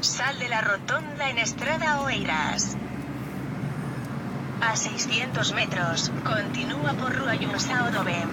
Sal de la rotonda en Estrada Oeiras. A 600 metros, continúa por Rua Sao Dovem.